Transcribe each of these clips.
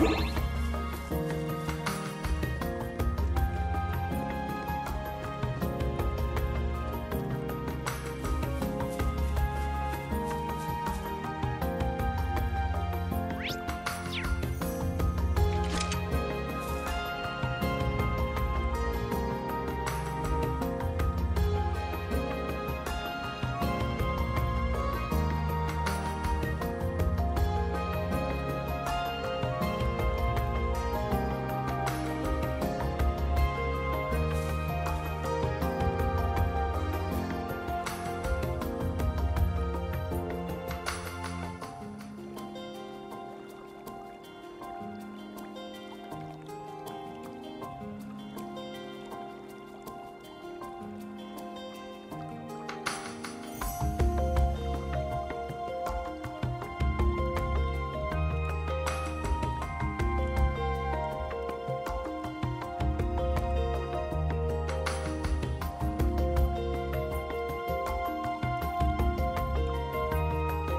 you.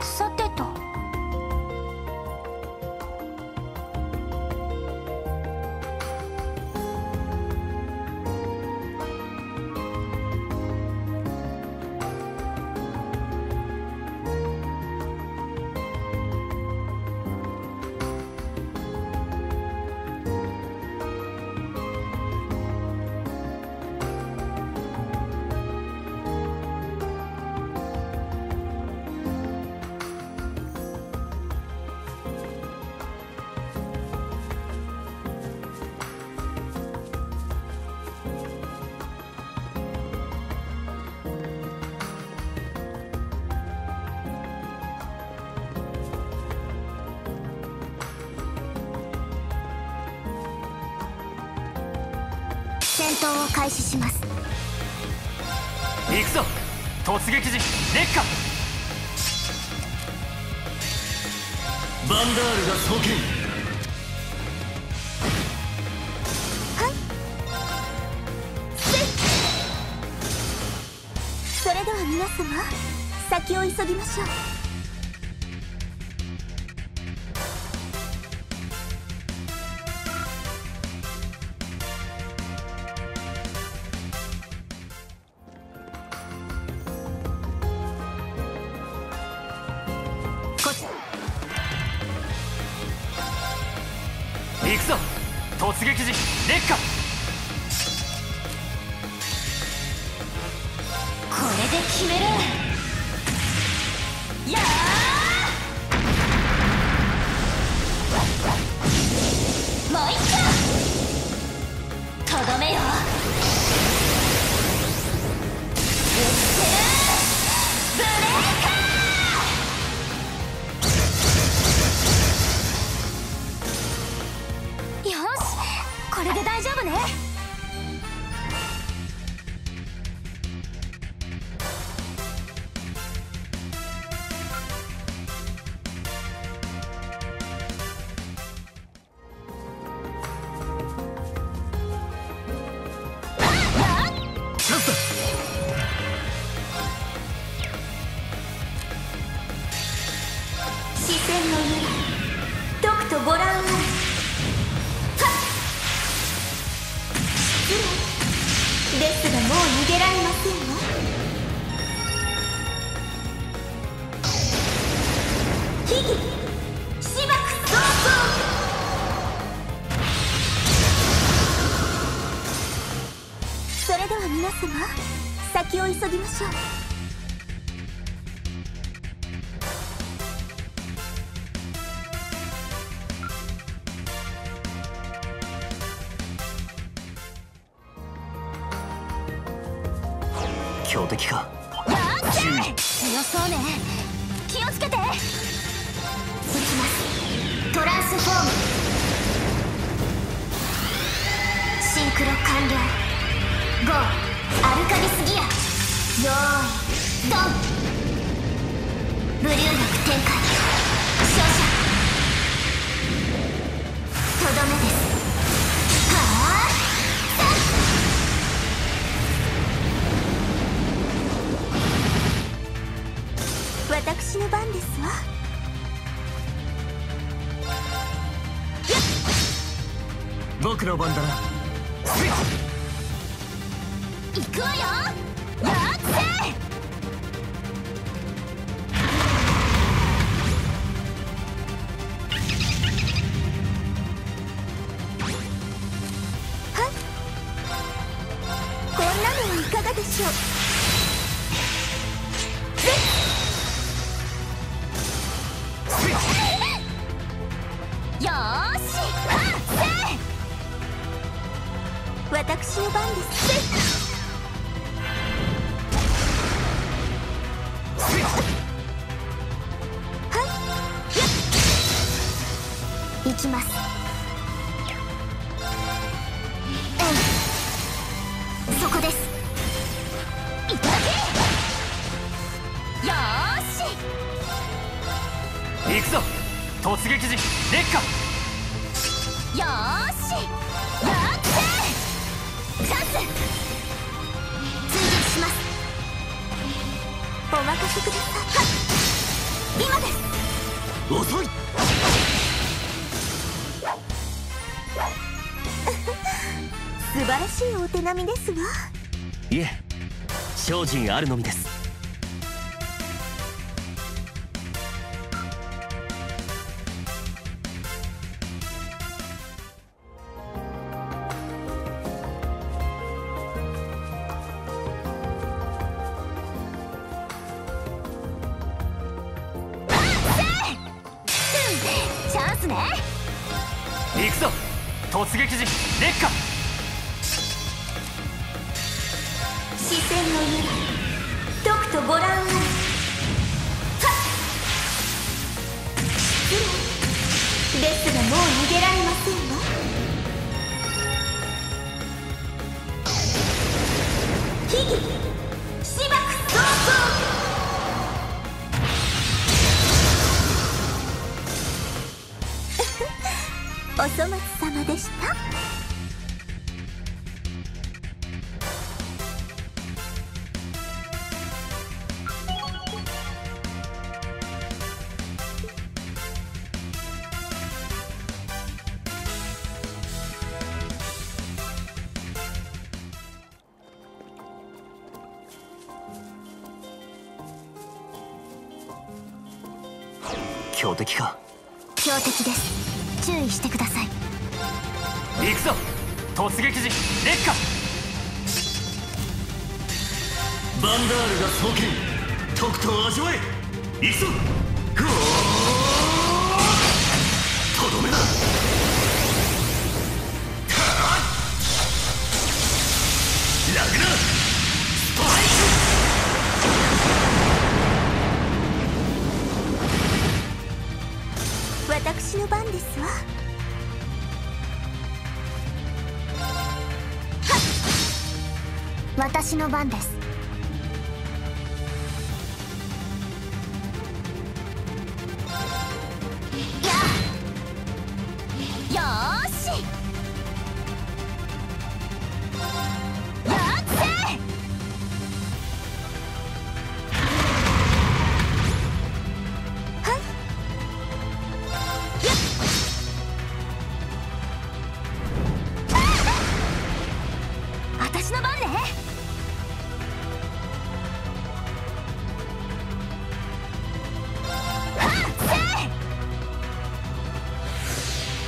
さてと戦闘を開始します。行くぞ。突撃時烈火。バンダールが創建。はいそれでは皆様先を急ぎましょう撃時烈火。強敵か？注意強そうね。気をつけて。いきます。トランスフォーム。シンクロ完了。ゴー。アルカディスギア。よーいドン。ブリュー力展開。勝者。とどめです。僕の番だな。行くわよやっ？せこんなのはいかがでしょう？よー私の番です。はい。行きます。うん。そこです。いただけよーし。行くぞ。突撃よーし。やってチャンス追撃しますお任せください。は今です遅い。素晴らしい。お手並みですわい。え精進あるのみです行くぞ。突撃時烈火。視線の揺れとくとご覧を。はっ。ですがもう逃げられませんわ秘技お粗末様でした。強敵か。強敵です注意してください。行くぞ。突撃時烈火。バンダールが創建。とくと味わえ。行くぞ。私の番です。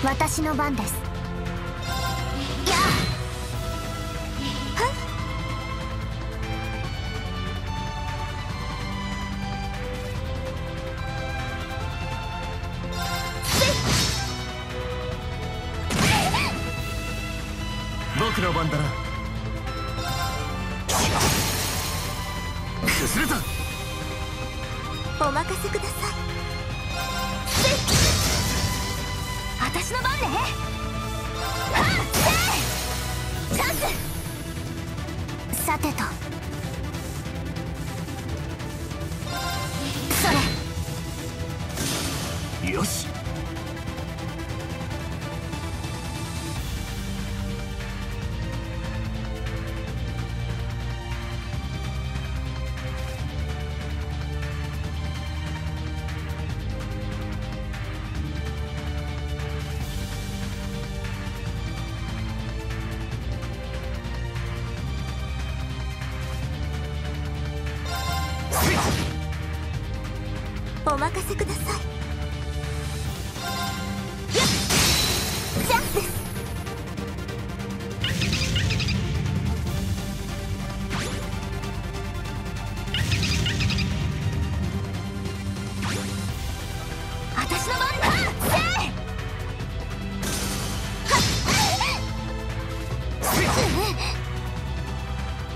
私の番です。や。僕の番だな。崩れたお任せください私の番ね。はっ！チャンス！さてと。それ。よし。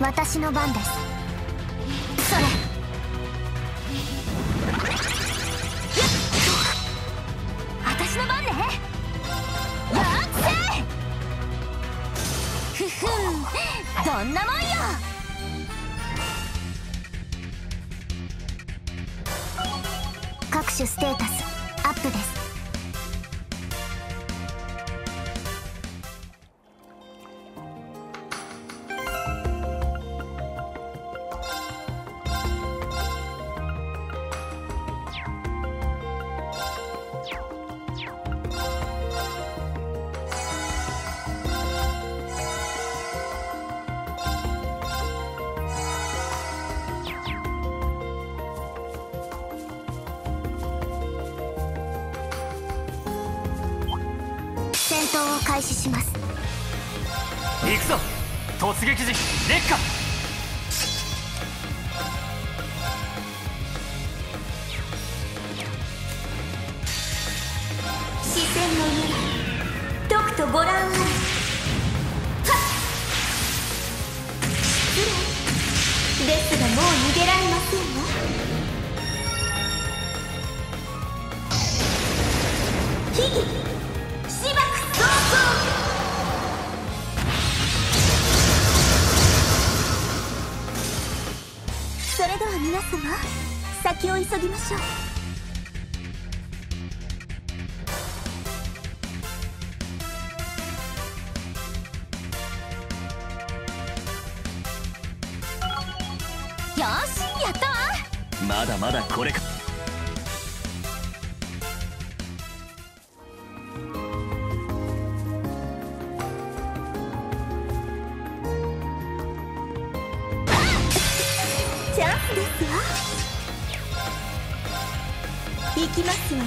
私の番です。闘を開始します。行くぞ。突撃時烈火。りましょう。よしやったわ。まだまだこれか。ますわよ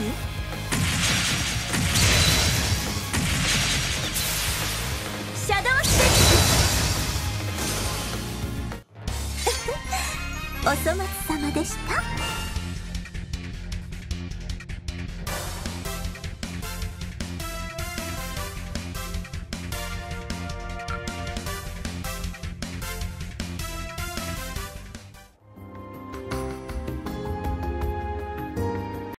シャドウステップ。お粗末様でした。